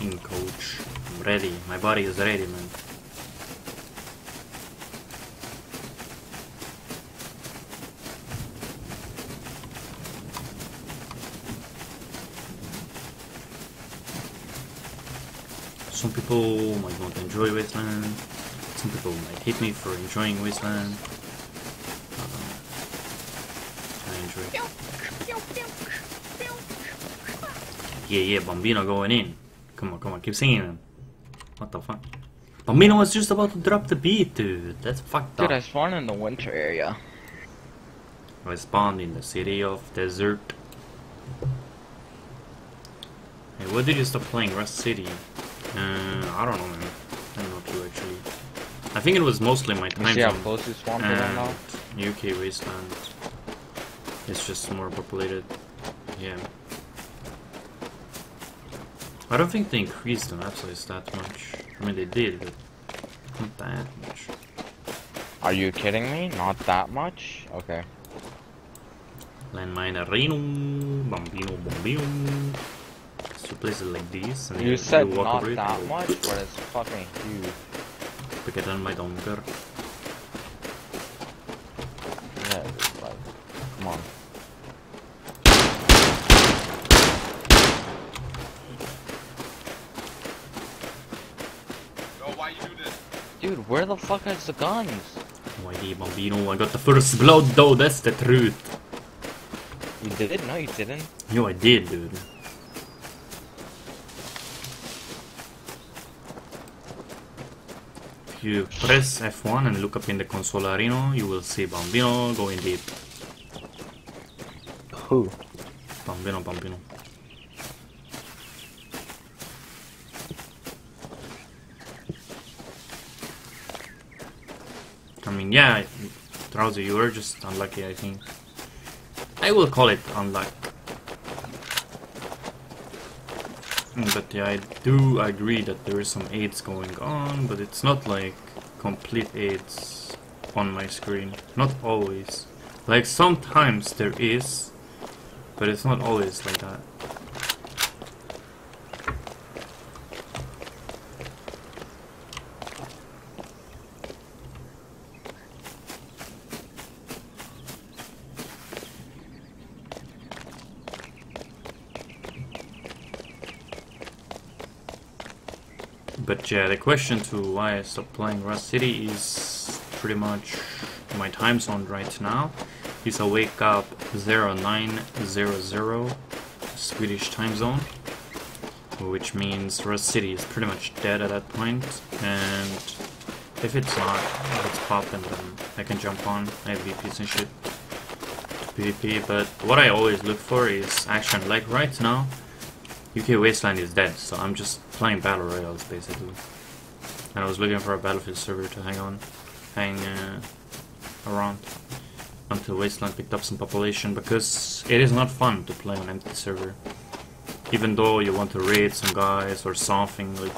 in, coach. I'm ready. My body is ready, man. Some people might not enjoy Wasteland. Some people might hate me for enjoying Wasteland. Uh, I enjoy it. Yeah, yeah, Bambino going in. Come on, come on, keep singing. What the fuck? Bambino was just about to drop the beat, dude. That's fucked Dude, up. I spawned in the winter area. I spawned in the city of desert. Hey, what did you stop playing? Rust City? Uh, I don't know, man. I don't know too, actually. I think it was mostly my You time see how zone close you spawned to them now? and UK wasteland. It's just more populated. Yeah. I don't think they increased the map size that much. I mean, they did, but not that much. Are you kidding me? Not that much? Okay. Landmine Reno, Bambino, Bambino. So places like this, and You said walk not it, that you much, but it's fucking huge. Pick it on my donker. Yeah, like, come on. Dude, where the fuck is the guns? YD Bambino, I got the first blood though, that's the truth. You did? it? No, you didn't. No, I did, dude. If you press F1 and look up in the console arena, you will see Bambino going deep. Who? Bambino, Bambino. I mean, yeah, Drowsy, you were just unlucky, I think. I will call it unluck. Mm, But yeah, I do agree that there is some aids going on, but it's not like complete aids on my screen. Not always. Like sometimes there is, but it's not always like that. But yeah, the question to why I stopped playing Rust City is pretty much my time zone right now. Is I wake up 0900 Swedish time zone, which means Rust City is pretty much dead at that point. And if it's not, if it's popping, then I can jump on. I have VPs and shit PvP. But what I always look for is action. Like right now, UK Wasteland is dead, so I'm just playing battle Royals basically. And I was looking for a battlefield server to hang on, hang uh, around until Wasteland picked up some population because it is not fun to play on empty server. Even though you want to raid some guys or something like.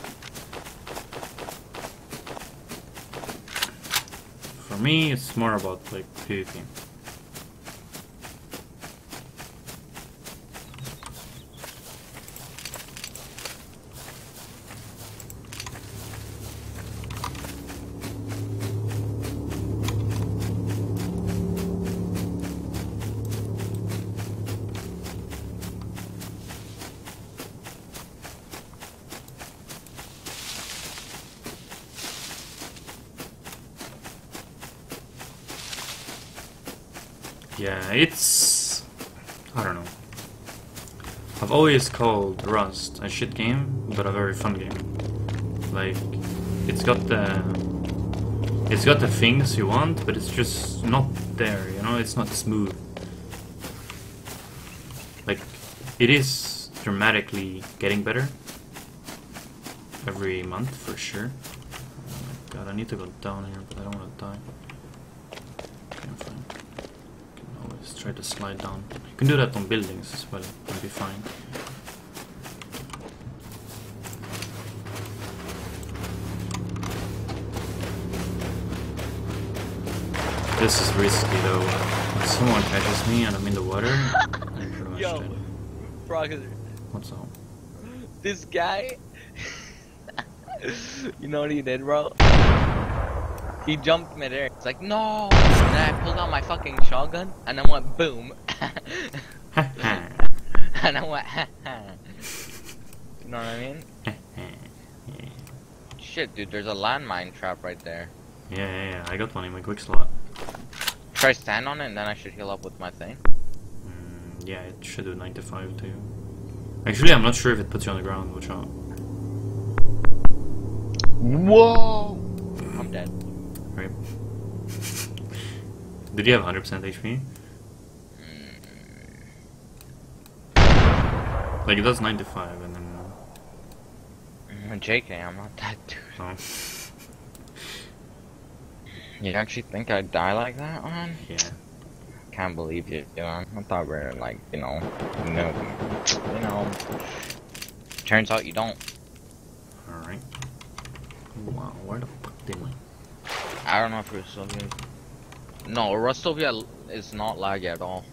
For me, it's more about like PvP. Yeah, it's. I don't know. I've always called Rust a shit game, but a very fun game. Like, it's got the. It's got the things you want, but it's just not there, you know? It's not smooth. Like, it is dramatically getting better. Every month, for sure. Oh god, I need to go down here, but I don't want to die. Okay, I'm fine. Can always try to slide down. You can do that on buildings as well, and be fine. This is risky though. If someone catches me and I'm in the water, I'm pretty much Yo. dead. Frog, What's up? this guy you know what he did, bro? He jumped midair. It's like, no! And then I pulled out my fucking shotgun, and then went boom. and I went, You know what I mean? Shit, dude, there's a landmine trap right there. Yeah, yeah, yeah, I got one in my quick slot. Should I stand on it and then I should heal up with my thing? Mm, yeah, it should do 95 too. Actually, I'm not sure if it puts you on the ground. Watch out. Whoa! I'm dead. Right. Did you have 100% HP? Like, it does 95 and then. JK, I'm not that dude. Oh, You actually think I'd die like that, man? yeah. Can't believe you, you know? I thought we were like, you know, no, you know. Turns out you don't. Alright. Wow, where the fuck did my. I don't know if Rustovia. No, Rustopia is not laggy at all.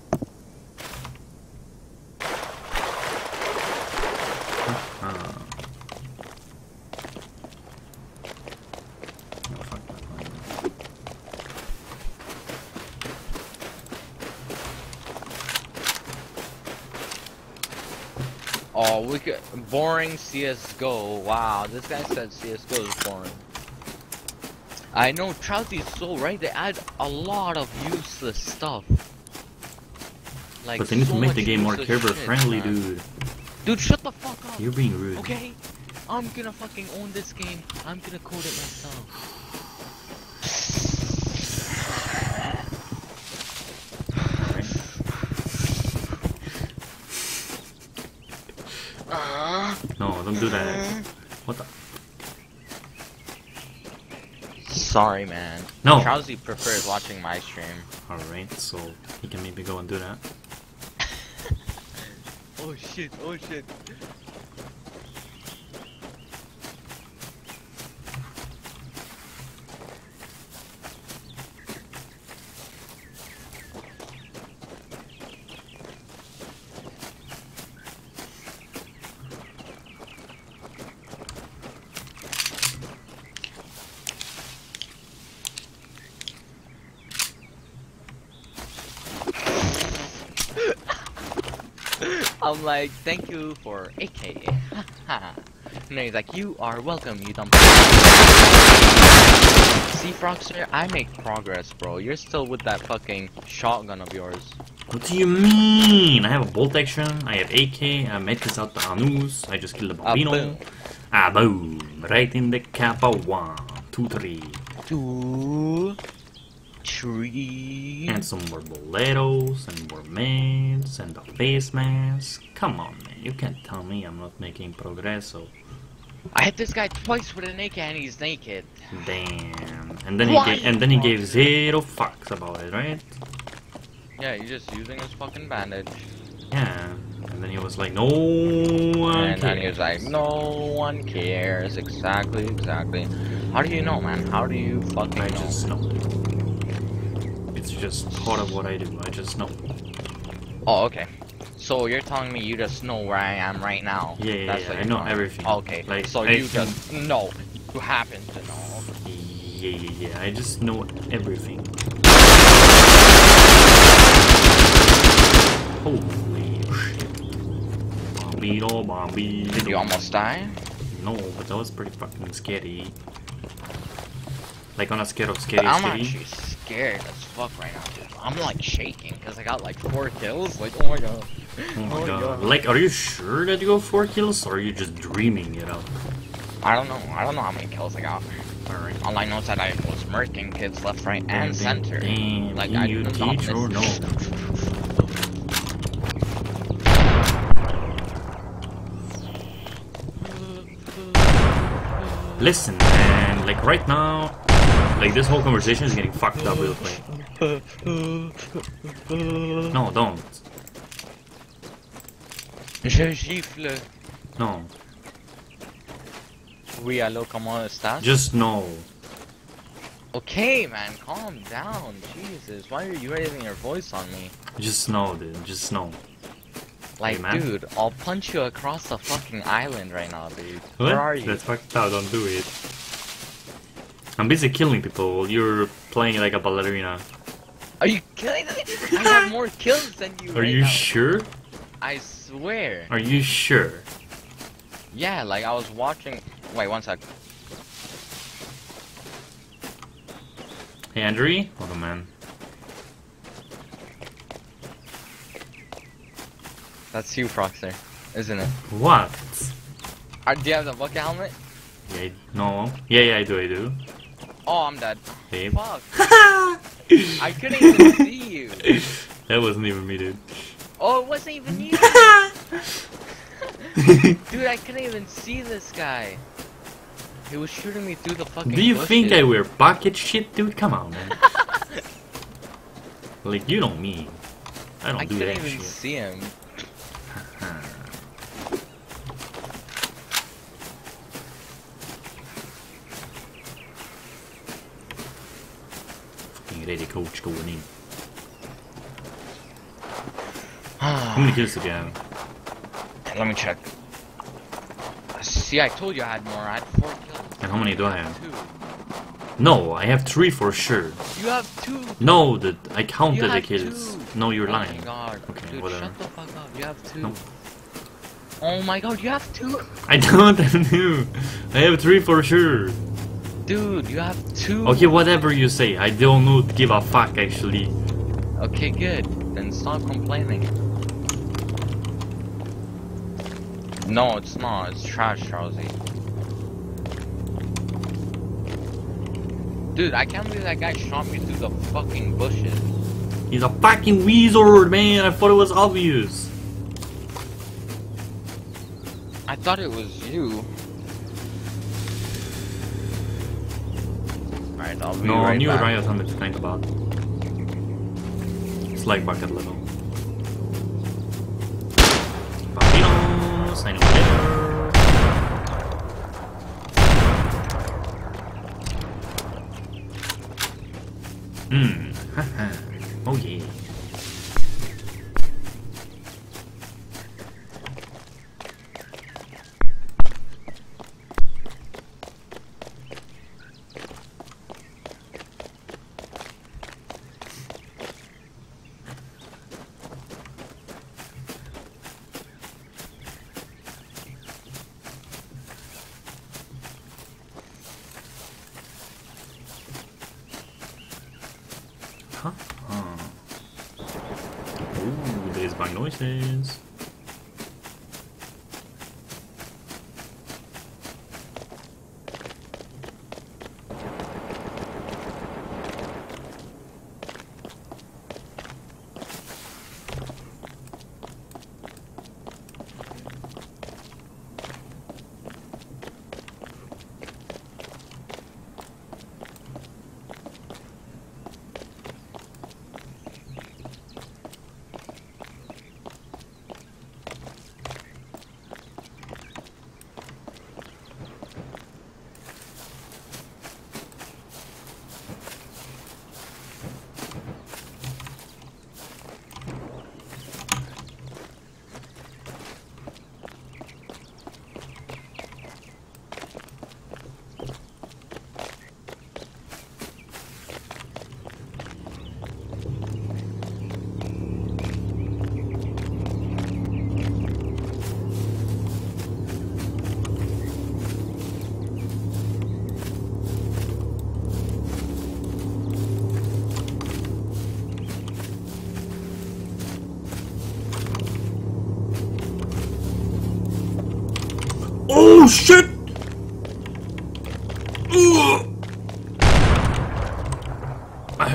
Oh, we could boring CS:GO. Wow, this guy said CS:GO is boring. I know Trouty's so right. They add a lot of useless stuff. Like, But they need so to make the game more useless server shit, friendly, man. dude. Dude, shut the fuck up. You're being rude. Okay, I'm gonna fucking own this game. I'm gonna code it myself. No, don't do that. What the? Sorry, man. No! Trouty prefers watching my stream. Alright, so he can maybe go and do that. Oh shit! Oh shit! I'm like, thank you for AK. and he's like, you are welcome, you dumb. See, Froxer, I make progress, bro. You're still with that fucking shotgun of yours. What do you mean? I have a bolt action, I have AK, I this out the Anus, I just killed a Ah, Bambino. boom. Ah, boom. Right in the kappa. One, two, three. Two, three. And some more boleros, and more maids, and a face mask. Come on, man. You can't tell me I'm not making progresso. I hit this guy twice with an AK and he's naked. Damn. And then he gave, and then he gave zero fucks about it, right? Yeah, he's just using his fucking bandage. Yeah. And then he was like, no one And then he cares. was like, no one cares. Exactly, exactly. How do you know, man? How do you fucking I know? just know. Just part of what I do. I just know. Oh, okay. So you're telling me you just know where I am right now? Yeah, yeah, That's yeah, I know telling everything. Okay, Like, so I you can- just know. You happen to know. Yeah, yeah, yeah. I just know everything. Holy shit. Bombino, oh, bombino. Did you almost die? No, but that was pretty fucking scary. Like on a scale of scary I'm scary. Scared as fuck right now, dude. I'm like shaking because I got like four kills. Like, oh my god. Oh my Oh god. God. Like, are you sure that you got four kills, or are you just dreaming it up? I don't know. I don't know how many kills I got. Alright. All I know is that I was murking kids left, right, and center. Damn, Like, I you teach or no? Listen, man, like right now, like this whole conversation is getting fucked up real quick. No, don't. Je gifle. No. Oui, allô, comment estás? Just no. Okay, man, calm down. Jesus, why are you raising your voice on me? Just no, dude. Just no. Like, man. dude, I'll punch you across the fucking island right now, dude. What? Where are you? That's fucked up, don't do it. I'm busy killing people you're playing like a ballerina. Are you killing me? I have more kills than you. Are right you now. sure? I swear. Are you sure? Yeah, like I was watching. Wait, one sec. Hey, Andrew? Oh man. That's you, Froxer, isn't it? What? Uh, do you have the bucket helmet? Yeah, I- no. Yeah, yeah, I do, I do. Oh, I'm dead. Hey. Fuck. I couldn't even see you. that wasn't even me, dude. Oh, it wasn't even you. Dude, I couldn't even see this guy. He was shooting me through the fucking. Do you think I wear pocket shit, dude? Come on, man. like, you know me. I don't I do couldn't even see him. Ready coach going in. Ah. How many kills did you have? Let me check. See, I told you I had more. I had four kills. And how many do I have? Two. No, I have three for sure. You have two. No, the I counted the kills. two. No, you're oh lying. Okay, Dude, whatever. shut the fuck up. You have two. No. Oh my god, you have two. I don't have two. I have three for sure. Dude, you have two. Okay, whatever you say. I don't give a fuck actually. Okay, good. Then stop complaining. No, it's not. It's trash, Charlesy. Dude, I can't believe that guy shot me through the fucking bushes. He's a fucking wizard, man. I thought it was obvious. I thought it was you. I'll be No, right new back. Riot something to think about. It's like bucket level. Papinos, I know better. Hmm, haha. oh yeah.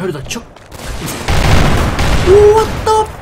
I heard a chuck. What the fuck, dude?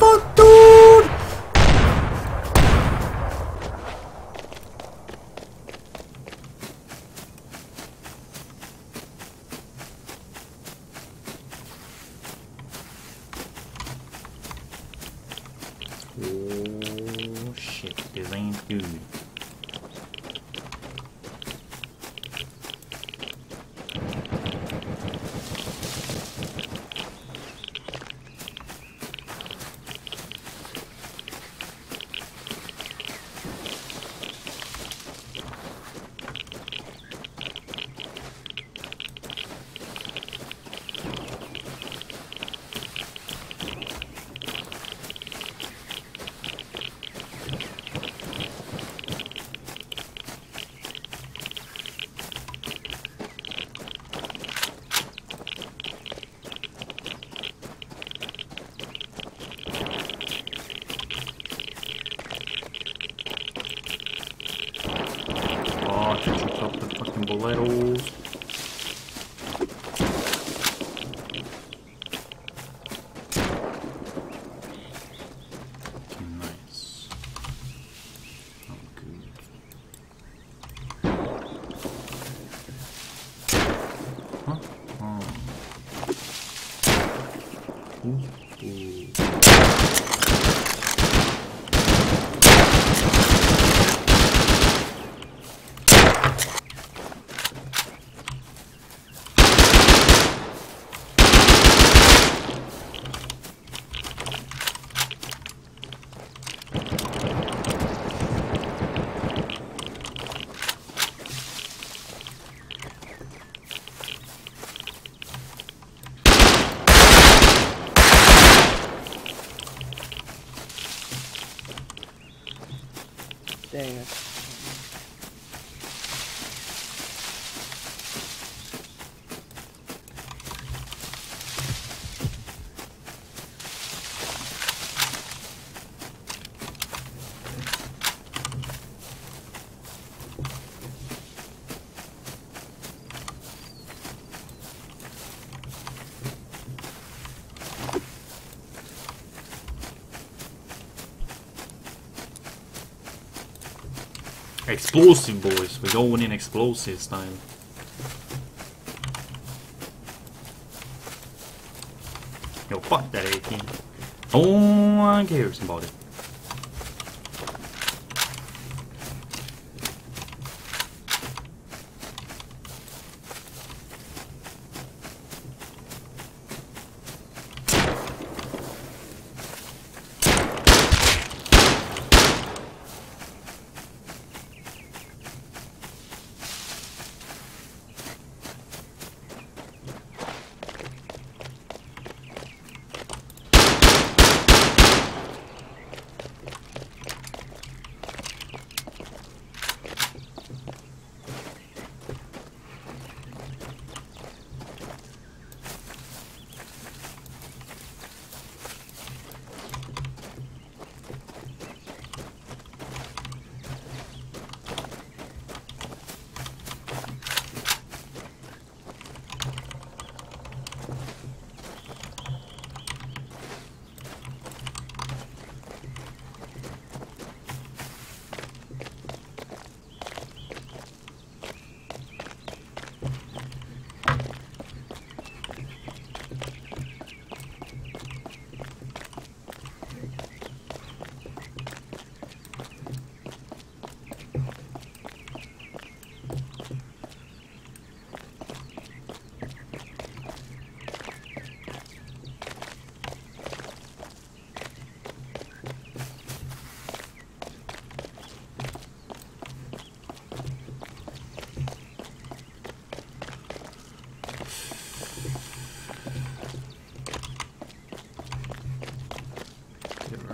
It. Explosive boys, we're going in explosive style. Yo, fuck that 18. No one cares about it.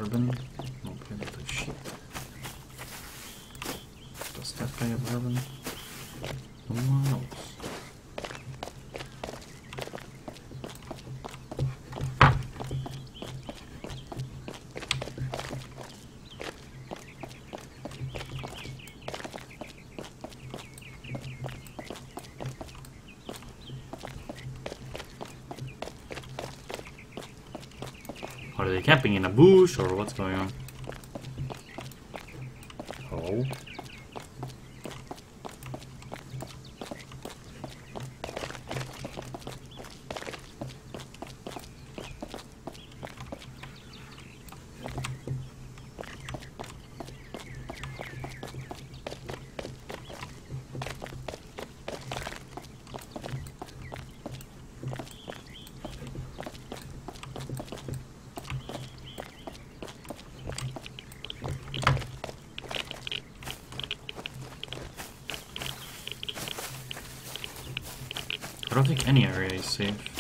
Urban. Okay, the shit. Does that guy have urban? No one knows. Are they camping in a bush or what's going on? Oh. I don't think any area is safe.